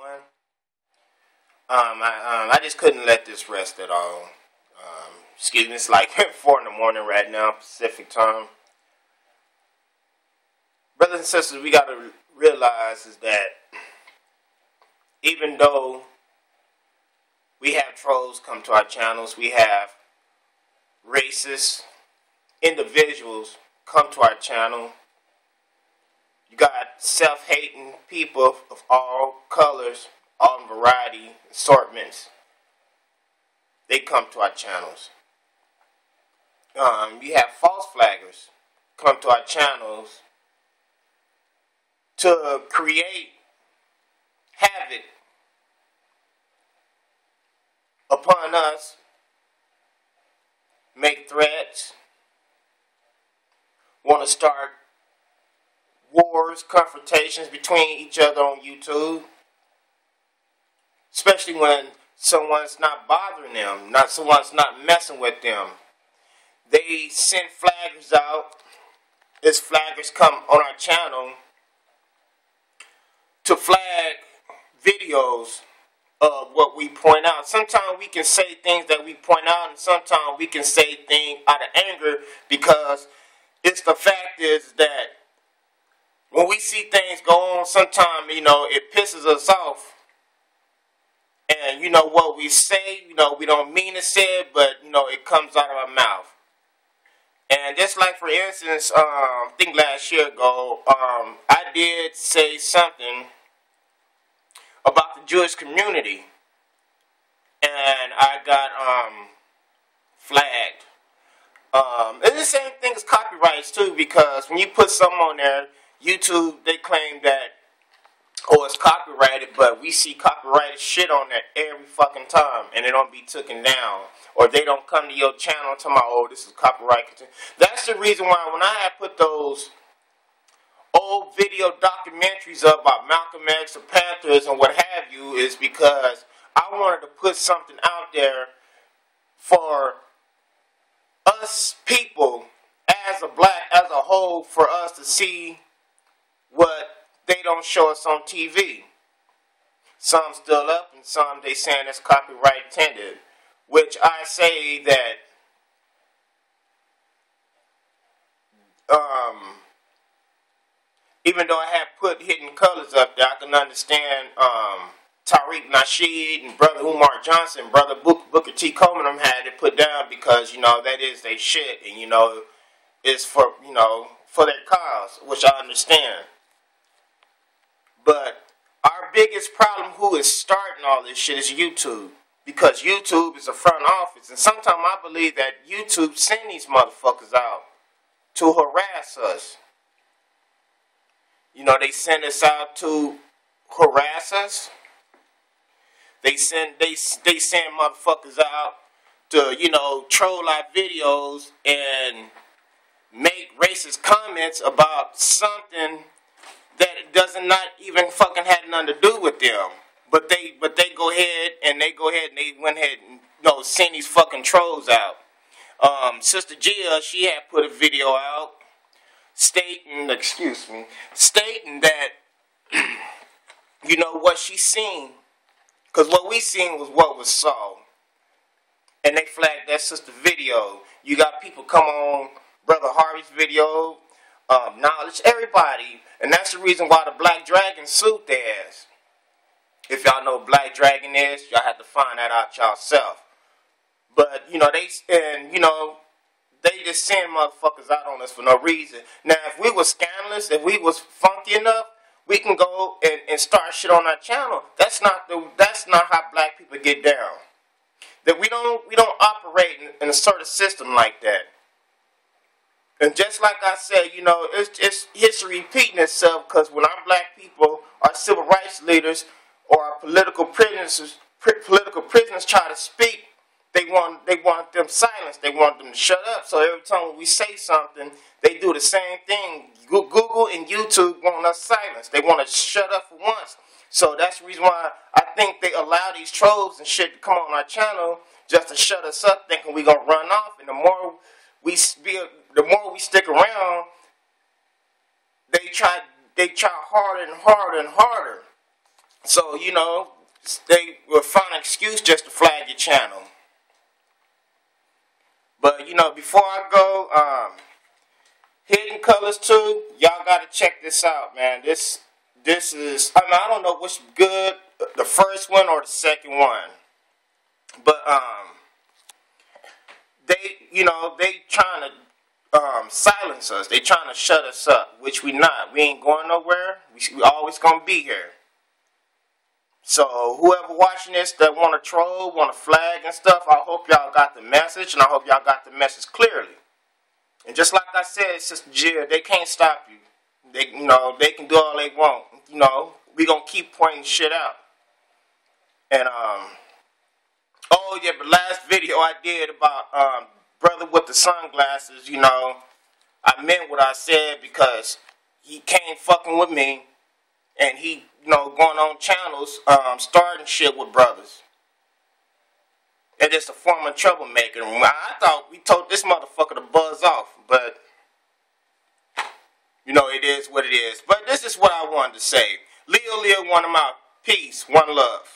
everyone. Um, I, um, I just couldn't let this rest at all. Um, excuse me, it's like 4 in the morning right now, Pacific time. Brothers and sisters, we got to realize is that even though we have trolls come to our channels, we have racist individuals come to our channel. You got self-hating people of all colors, all variety, assortments. They come to our channels. Um, you have false flaggers come to our channels to create havoc upon us, make threats, want to start wars, confrontations between each other on YouTube. Especially when someone's not bothering them, not someone's not messing with them. They send flaggers out. As flaggers come on our channel to flag videos of what we point out. Sometimes we can say things that we point out, and sometimes we can say things out of anger because it's the fact is that when we see things go on, sometimes, you know, it pisses us off. And, you know, what we say, you know, we don't mean to say it, but, you know, it comes out of our mouth. And just like, for instance, um, I think last year ago, um, I did say something about the Jewish community. And I got um, flagged. Um, it's the same thing as copyrights, too, because when you put something on there, YouTube, they claim that, oh, it's copyrighted, but we see copyrighted shit on there every fucking time, and it don't be taken down. Or they don't come to your channel and tell me, oh, this is copyright. That's the reason why when I had put those old video documentaries up about Malcolm X, the Panthers, and what have you, is because I wanted to put something out there for us people as a black, as a whole, for us to see don't show us on TV. Some still up, and some they saying it's copyright intended, which I say that um, even though I have put hidden colors up there, I can understand um, Tariq Nasheed and Brother Umar Johnson, Brother Book, Booker T. Coleman, them had it put down because you know that is their shit, and you know it's for you know for their cause, which I understand. But our biggest problem, who is starting all this shit, is YouTube. Because YouTube is a front office. And sometimes I believe that YouTube send these motherfuckers out to harass us. You know, they send us out to harass us. They send they they send motherfuckers out to, you know, troll our videos and make racist comments about something that doesn't not even fucking had nothing to do with them. But they but they go ahead and they go ahead and they went ahead and you know send these fucking trolls out. Um, Sister Gia, she had put a video out stating, excuse me, stating that you know what she seen, because what we seen was what was saw, and they flagged that sister video. You got people come on Brother Harvey's video, um, knowledge, everybody. And that's the reason why the Black Dragon suit their ass. If y'all know Black Dragon is, y'all have to find that out yourself. But, you know, they, and, you know, they just send motherfuckers out on us for no reason. Now, if we was scandalous, if we was funky enough, we can go and, and start shit on our channel. That's not the, that's not how black people get down. That we don't, we don't operate in, in a sort of system like that. And just like I said, you know, it's, it's history repeating itself because when our black people, our civil rights leaders, or our political prisoners, political prisoners try to speak, they want they want them silenced. They want them to shut up. So every time we say something, they do the same thing. Google and YouTube want us silenced. They want to shut up for once. So that's the reason why I think they allow these trolls and shit to come on our channel just to shut us up, thinking we're gonna run off. And the more we be, the more we stick around, they try they try harder and harder and harder. So, you know, they will find an excuse just to flag your channel. But, you know, before I go, um, Hidden Colors 2, y'all gotta check this out, man. This, this is, I mean, I don't know which good, the first one or the second one. But, um, they, you know, they trying to silence us. They trying to shut us up, which we not. We ain't going nowhere. We, we always gonna be here. So whoever watching this that want to troll, want to flag and stuff, I hope y'all got the message, and I hope y'all got the message clearly. And just like I said, Sister Jill, they can't stop you. They, you know, they can do all they want. You know, we gonna keep pointing shit out. And um, oh yeah, but last video I did about um, brother with the sunglasses, you know, I meant what I said because he came fucking with me, and he you know, going on channels, um, starting shit with brothers. And just a form of troublemaker. I thought we told this motherfucker to buzz off, but you know, it is what it is. But this is what I wanted to say. Leo Leo, one of my peace, one love.